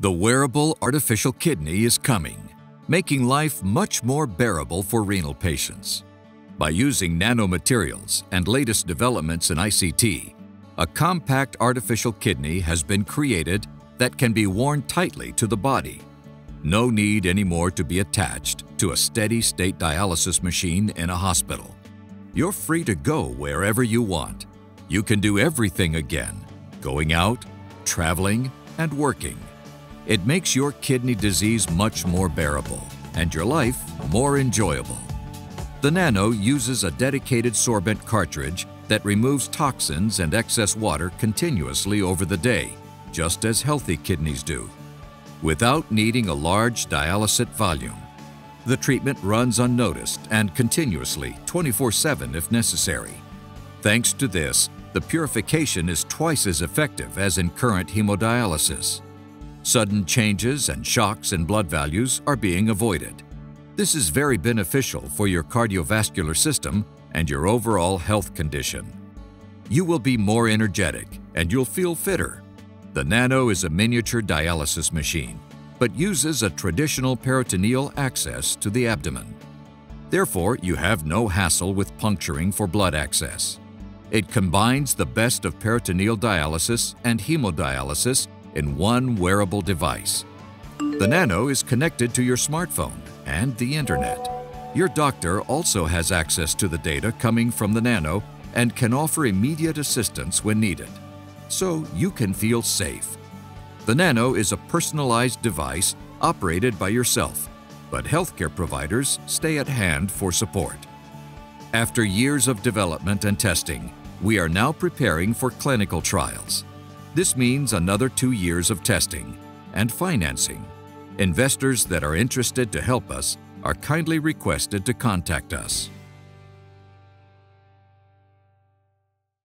The wearable artificial kidney is coming, making life much more bearable for renal patients. By using nanomaterials and latest developments in ICT, a compact artificial kidney has been created that can be worn tightly to the body. No need anymore to be attached to a steady-state dialysis machine in a hospital. You're free to go wherever you want. You can do everything again, going out, traveling, and working. It makes your kidney disease much more bearable and your life more enjoyable. The Nano uses a dedicated sorbent cartridge that removes toxins and excess water continuously over the day, just as healthy kidneys do, without needing a large dialysate volume. The treatment runs unnoticed and continuously 24-7 if necessary. Thanks to this, the purification is twice as effective as in current hemodialysis. Sudden changes and shocks in blood values are being avoided. This is very beneficial for your cardiovascular system and your overall health condition. You will be more energetic and you'll feel fitter. The Nano is a miniature dialysis machine, but uses a traditional peritoneal access to the abdomen. Therefore, you have no hassle with puncturing for blood access. It combines the best of peritoneal dialysis and hemodialysis in one wearable device. The Nano is connected to your smartphone and the internet. Your doctor also has access to the data coming from the Nano and can offer immediate assistance when needed, so you can feel safe. The Nano is a personalized device operated by yourself, but healthcare providers stay at hand for support. After years of development and testing, we are now preparing for clinical trials. This means another two years of testing and financing. Investors that are interested to help us are kindly requested to contact us.